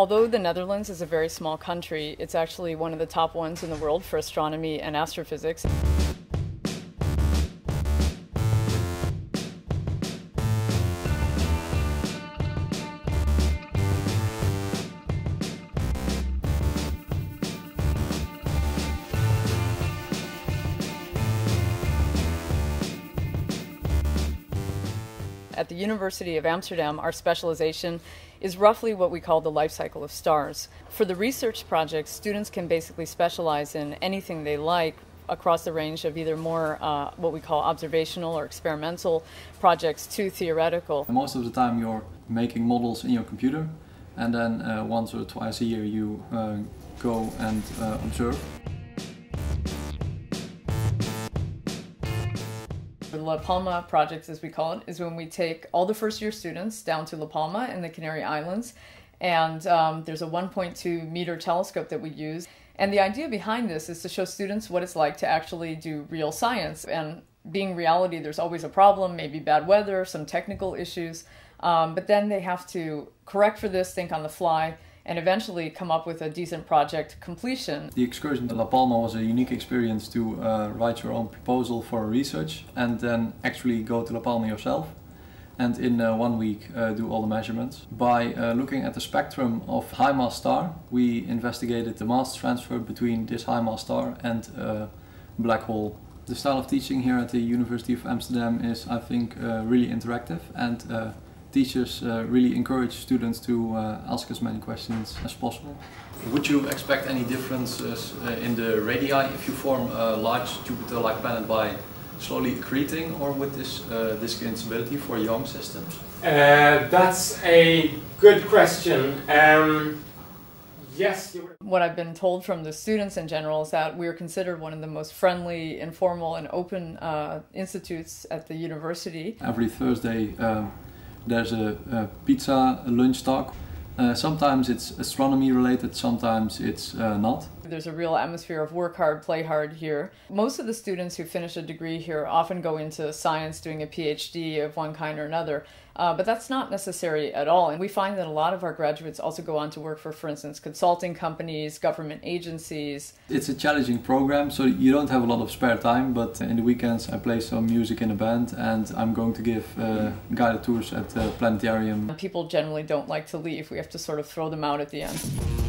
Although the Netherlands is a very small country, it's actually one of the top ones in the world for astronomy and astrophysics. At the University of Amsterdam, our specialization is roughly what we call the life cycle of stars. For the research projects, students can basically specialize in anything they like across the range of either more uh, what we call observational or experimental projects to theoretical. Most of the time you're making models in your computer and then uh, once or twice a year you uh, go and uh, observe. The La Palma project, as we call it, is when we take all the first year students down to La Palma in the Canary Islands, and um, there's a 1.2 meter telescope that we use. And the idea behind this is to show students what it's like to actually do real science. And being reality, there's always a problem, maybe bad weather, some technical issues, um, but then they have to correct for this, think on the fly, and eventually come up with a decent project completion. The excursion to La Palma was a unique experience to uh, write your own proposal for research and then actually go to La Palma yourself and in uh, one week uh, do all the measurements. By uh, looking at the spectrum of high mass star, we investigated the mass transfer between this high mass star and a black hole. The style of teaching here at the University of Amsterdam is, I think, uh, really interactive and uh, teachers uh, really encourage students to uh, ask as many questions as possible. Would you expect any differences uh, in the radii if you form a large Jupiter-like planet by slowly accreting or with this uh, disk instability for young systems? Uh, that's a good question. Um, yes. What I've been told from the students in general is that we're considered one of the most friendly, informal, and open uh, institutes at the university. Every Thursday um, there's a, a, pizza lunch talk. Uh, sometimes it's astronomy related, sometimes it's uh, not. There's a real atmosphere of work hard, play hard here. Most of the students who finish a degree here often go into science doing a PhD of one kind or another, uh, but that's not necessary at all. And we find that a lot of our graduates also go on to work for, for instance, consulting companies, government agencies. It's a challenging program, so you don't have a lot of spare time, but in the weekends I play some music in a band and I'm going to give uh, guided tours at the planetarium. People generally don't like to leave. We have to sort of throw them out at the end.